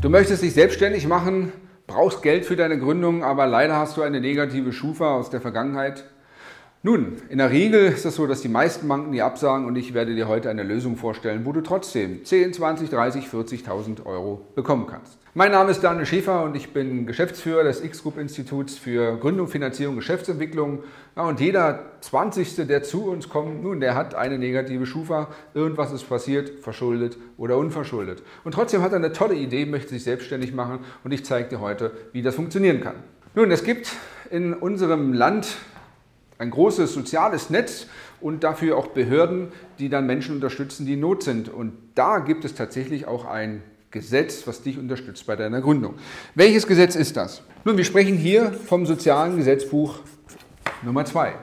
Du möchtest dich selbstständig machen, brauchst Geld für deine Gründung, aber leider hast du eine negative Schufa aus der Vergangenheit. Nun, in der Regel ist es so, dass die meisten Banken die absagen und ich werde dir heute eine Lösung vorstellen, wo du trotzdem 10, 20, 30, 40.000 Euro bekommen kannst. Mein Name ist Daniel Schäfer und ich bin Geschäftsführer des X-Group Instituts für Gründung, Finanzierung, Geschäftsentwicklung. Ja, und jeder 20. der zu uns kommt, nun, der hat eine negative Schufa, irgendwas ist passiert, verschuldet oder unverschuldet. Und trotzdem hat er eine tolle Idee, möchte sich selbstständig machen und ich zeige dir heute, wie das funktionieren kann. Nun, es gibt in unserem Land ein großes soziales Netz und dafür auch Behörden, die dann Menschen unterstützen, die in Not sind. Und da gibt es tatsächlich auch ein Gesetz, was dich unterstützt bei deiner Gründung. Welches Gesetz ist das? Nun, wir sprechen hier vom sozialen Gesetzbuch Nummer 2.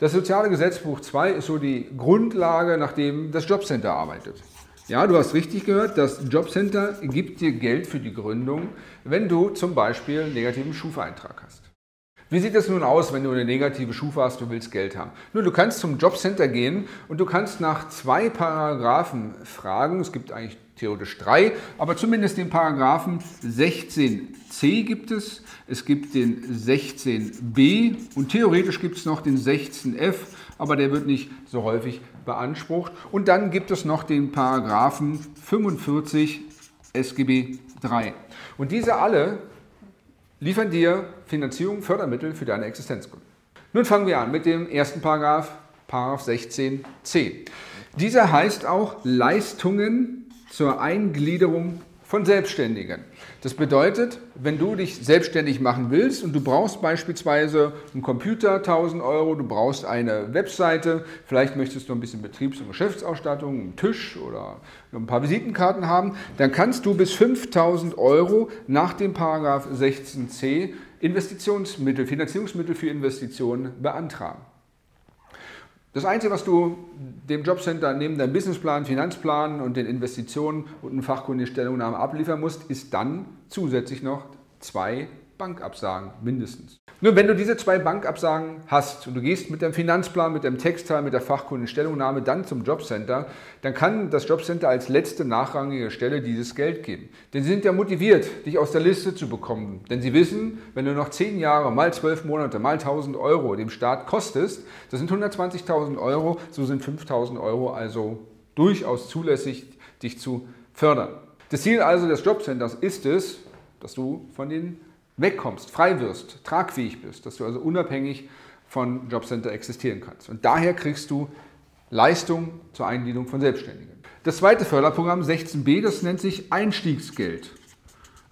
Das soziale Gesetzbuch 2 ist so die Grundlage, nach dem das Jobcenter arbeitet. Ja, du hast richtig gehört, das Jobcenter gibt dir Geld für die Gründung, wenn du zum Beispiel einen negativen Schufa-Eintrag hast. Wie sieht es nun aus, wenn du eine negative Schufa hast, du willst Geld haben? Nun, du kannst zum Jobcenter gehen und du kannst nach zwei Paragraphen fragen. Es gibt eigentlich theoretisch drei, aber zumindest den Paragraphen 16c gibt es, es gibt den 16b und theoretisch gibt es noch den 16f, aber der wird nicht so häufig beansprucht. Und dann gibt es noch den Paragraphen 45 SGB 3. Und diese alle liefern dir Finanzierung, Fördermittel für deine Existenzgründung. Nun fangen wir an mit dem ersten Paragraph, Paragraph 16c. Dieser heißt auch Leistungen zur Eingliederung von Selbstständigen. Das bedeutet, wenn du dich selbstständig machen willst und du brauchst beispielsweise einen Computer, 1000 Euro, du brauchst eine Webseite, vielleicht möchtest du ein bisschen Betriebs- und Geschäftsausstattung, einen Tisch oder ein paar Visitenkarten haben, dann kannst du bis 5000 Euro nach dem Paragraph 16c Investitionsmittel, Finanzierungsmittel für Investitionen beantragen. Das Einzige, was du dem Jobcenter neben deinem Businessplan, Finanzplan und den Investitionen und eine Fachkundenstellungnahme abliefern musst, ist dann zusätzlich noch zwei Bankabsagen mindestens. Nur wenn du diese zwei Bankabsagen hast und du gehst mit deinem Finanzplan, mit deinem Textteil, mit der Fachkundenstellungnahme dann zum Jobcenter, dann kann das Jobcenter als letzte nachrangige Stelle dieses Geld geben. Denn sie sind ja motiviert, dich aus der Liste zu bekommen. Denn sie wissen, wenn du noch zehn Jahre mal zwölf Monate mal 1000 Euro dem Staat kostest, das sind 120.000 Euro, so sind 5.000 Euro also durchaus zulässig, dich zu fördern. Das Ziel also des Jobcenters ist es, dass du von den wegkommst, frei wirst, tragfähig bist, dass du also unabhängig von Jobcenter existieren kannst. Und daher kriegst du Leistung zur Eingliederung von Selbstständigen. Das zweite Förderprogramm 16b, das nennt sich Einstiegsgeld.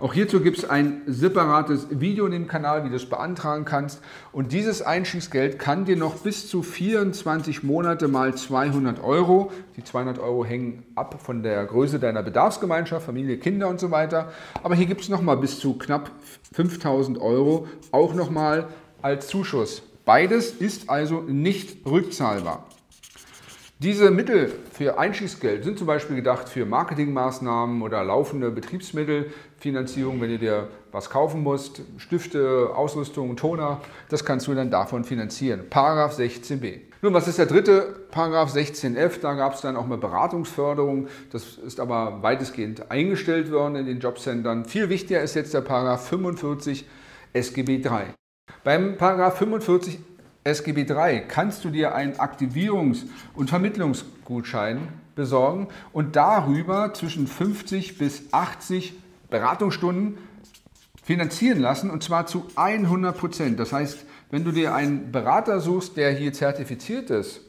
Auch hierzu gibt es ein separates Video in dem Kanal, wie du es beantragen kannst. Und dieses Einstiegsgeld kann dir noch bis zu 24 Monate mal 200 Euro, die 200 Euro hängen ab von der Größe deiner Bedarfsgemeinschaft, Familie, Kinder und so weiter. Aber hier gibt es nochmal bis zu knapp 5000 Euro auch nochmal als Zuschuss. Beides ist also nicht rückzahlbar. Diese Mittel für Einstiegsgeld sind zum Beispiel gedacht für Marketingmaßnahmen oder laufende Betriebsmittelfinanzierung, wenn du dir was kaufen musst, Stifte, Ausrüstung, Toner, das kannst du dann davon finanzieren. Paragraph 16b. Nun, was ist der dritte Paragraph 16f? Da gab es dann auch mal Beratungsförderung. Das ist aber weitestgehend eingestellt worden in den Jobcentern. Viel wichtiger ist jetzt der Paragraph 45 SGB 3. Beim Paragraph 45 SGB III kannst du dir einen Aktivierungs- und Vermittlungsgutschein besorgen und darüber zwischen 50 bis 80 Beratungsstunden finanzieren lassen und zwar zu 100 Prozent. Das heißt, wenn du dir einen Berater suchst, der hier zertifiziert ist,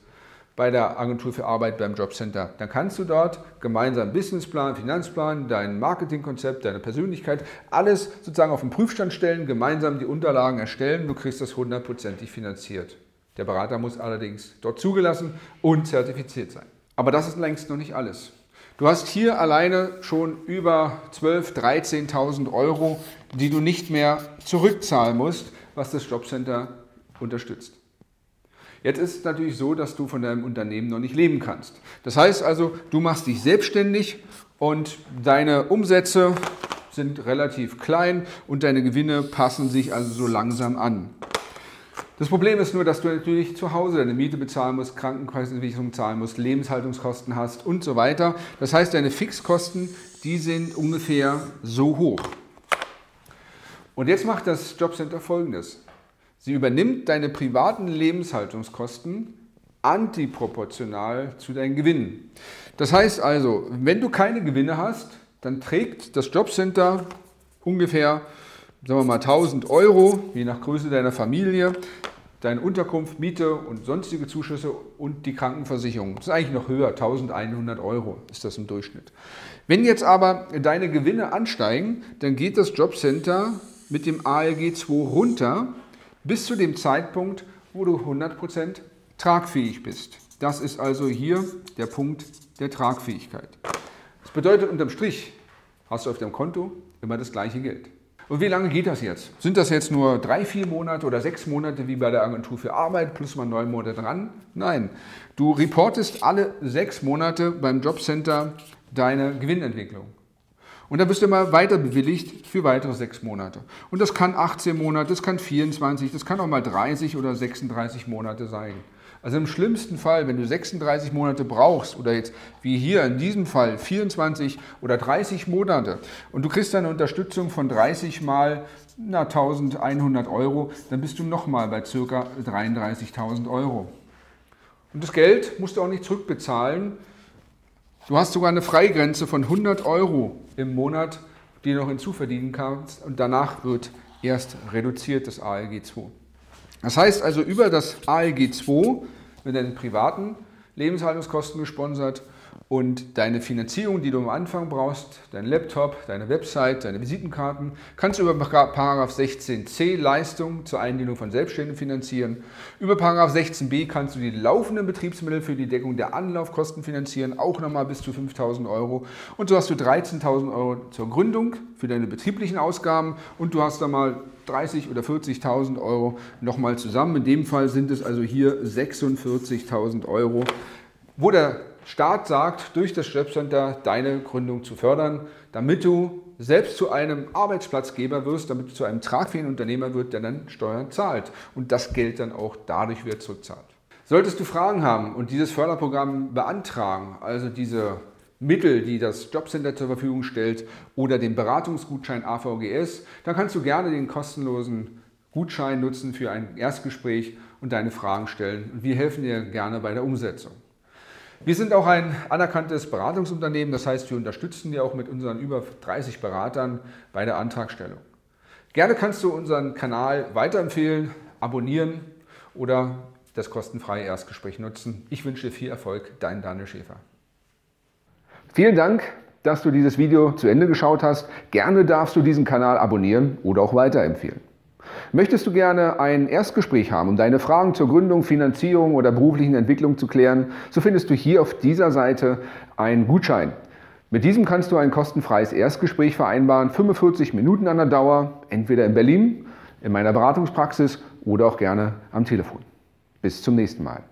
bei der Agentur für Arbeit beim Jobcenter. Dann kannst du dort gemeinsam Businessplan, Finanzplan, dein Marketingkonzept, deine Persönlichkeit, alles sozusagen auf den Prüfstand stellen, gemeinsam die Unterlagen erstellen. Du kriegst das hundertprozentig finanziert. Der Berater muss allerdings dort zugelassen und zertifiziert sein. Aber das ist längst noch nicht alles. Du hast hier alleine schon über 12.000, 13.000 Euro, die du nicht mehr zurückzahlen musst, was das Jobcenter unterstützt. Jetzt ist es natürlich so, dass du von deinem Unternehmen noch nicht leben kannst. Das heißt also, du machst dich selbstständig und deine Umsätze sind relativ klein und deine Gewinne passen sich also so langsam an. Das Problem ist nur, dass du natürlich zu Hause deine Miete bezahlen musst, Krankenversicherung zahlen musst, Lebenshaltungskosten hast und so weiter. Das heißt, deine Fixkosten, die sind ungefähr so hoch. Und jetzt macht das Jobcenter folgendes. Sie übernimmt deine privaten Lebenshaltungskosten antiproportional zu deinen Gewinnen. Das heißt also, wenn du keine Gewinne hast, dann trägt das Jobcenter ungefähr, sagen wir mal, 1000 Euro, je nach Größe deiner Familie, deine Unterkunft, Miete und sonstige Zuschüsse und die Krankenversicherung. Das ist eigentlich noch höher, 1100 Euro ist das im Durchschnitt. Wenn jetzt aber deine Gewinne ansteigen, dann geht das Jobcenter mit dem ALG 2 runter bis zu dem Zeitpunkt, wo du 100% tragfähig bist. Das ist also hier der Punkt der Tragfähigkeit. Das bedeutet unterm Strich, hast du auf deinem Konto immer das gleiche Geld. Und wie lange geht das jetzt? Sind das jetzt nur drei, vier Monate oder sechs Monate wie bei der Agentur für Arbeit plus mal neun Monate dran? Nein, du reportest alle sechs Monate beim Jobcenter deine Gewinnentwicklung. Und dann wirst du immer weiter bewilligt für weitere sechs Monate. Und das kann 18 Monate, das kann 24, das kann auch mal 30 oder 36 Monate sein. Also im schlimmsten Fall, wenn du 36 Monate brauchst oder jetzt wie hier in diesem Fall 24 oder 30 Monate und du kriegst eine Unterstützung von 30 mal na, 1100 Euro, dann bist du nochmal bei ca. 33.000 Euro. Und das Geld musst du auch nicht zurückbezahlen. Du hast sogar eine Freigrenze von 100 Euro im Monat, die du noch hinzuverdienen kannst und danach wird erst reduziert das ALG 2. Das heißt also, über das ALG 2 mit deinen privaten Lebenshaltungskosten gesponsert und deine Finanzierung, die du am Anfang brauchst, dein Laptop, deine Website, deine Visitenkarten, kannst du über 16c Leistung zur Eindehnung von Selbstständigen finanzieren. Über 16b kannst du die laufenden Betriebsmittel für die Deckung der Anlaufkosten finanzieren, auch nochmal bis zu 5.000 Euro. Und so hast du 13.000 Euro zur Gründung für deine betrieblichen Ausgaben und du hast da mal 30 oder 40.000 Euro nochmal zusammen. In dem Fall sind es also hier 46.000 Euro, wo der Staat sagt, durch das Jobcenter deine Gründung zu fördern, damit du selbst zu einem Arbeitsplatzgeber wirst, damit du zu einem tragfähigen Unternehmer wirst, der dann Steuern zahlt und das Geld dann auch dadurch wieder zurückzahlt. Solltest du Fragen haben und dieses Förderprogramm beantragen, also diese Mittel, die das Jobcenter zur Verfügung stellt oder den Beratungsgutschein AVGS, dann kannst du gerne den kostenlosen Gutschein nutzen für ein Erstgespräch und deine Fragen stellen. Und wir helfen dir gerne bei der Umsetzung. Wir sind auch ein anerkanntes Beratungsunternehmen, das heißt, wir unterstützen dir auch mit unseren über 30 Beratern bei der Antragstellung. Gerne kannst du unseren Kanal weiterempfehlen, abonnieren oder das kostenfreie Erstgespräch nutzen. Ich wünsche dir viel Erfolg, dein Daniel Schäfer. Vielen Dank, dass du dieses Video zu Ende geschaut hast. Gerne darfst du diesen Kanal abonnieren oder auch weiterempfehlen. Möchtest du gerne ein Erstgespräch haben, um deine Fragen zur Gründung, Finanzierung oder beruflichen Entwicklung zu klären, so findest du hier auf dieser Seite einen Gutschein. Mit diesem kannst du ein kostenfreies Erstgespräch vereinbaren, 45 Minuten an der Dauer, entweder in Berlin, in meiner Beratungspraxis oder auch gerne am Telefon. Bis zum nächsten Mal.